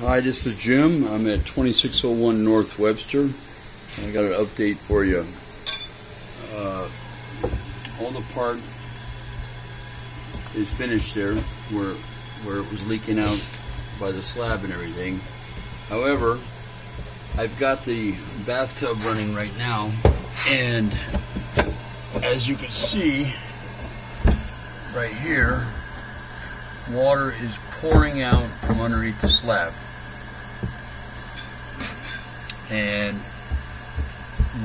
Hi, this is Jim. I'm at 2601 North Webster. I got an update for you. Uh, all the part is finished there where where it was leaking out by the slab and everything. However, I've got the bathtub running right now and as you can see right here water is pouring out from underneath the slab and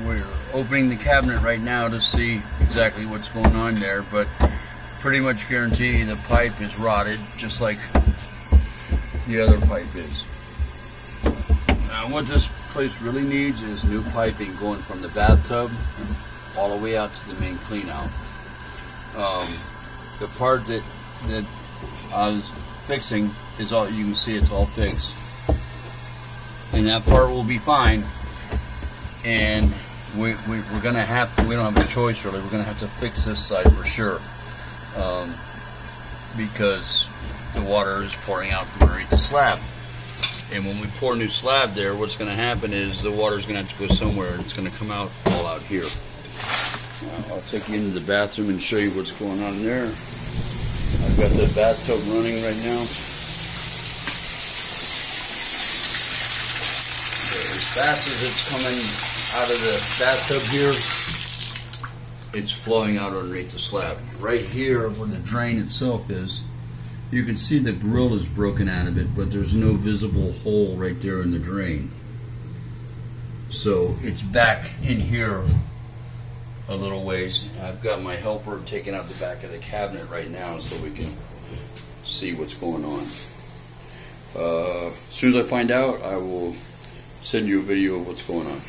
we're opening the cabinet right now to see exactly what's going on there but pretty much guarantee the pipe is rotted just like the other pipe is. Now what this place really needs is new piping going from the bathtub all the way out to the main clean out um, the part that that I was fixing is all you can see it's all fixed and that part will be fine. And we, we, we're gonna have to we don't have a choice really. We're gonna have to fix this side for sure. Um, because the water is pouring out from underneath the slab. And when we pour new slab there what's going to happen is the water is going to have to go somewhere and it's going to come out all out here. I'll take you into the bathroom and show you what's going on there. I've got the bathtub running right now. As fast as it's coming out of the bathtub here, it's flowing out underneath the slab. Right here, where the drain itself is, you can see the grill is broken out of it, but there's no visible hole right there in the drain. So it's back in here a little ways. I've got my helper taking out the back of the cabinet right now so we can see what's going on. Uh, as soon as I find out, I will send you a video of what's going on.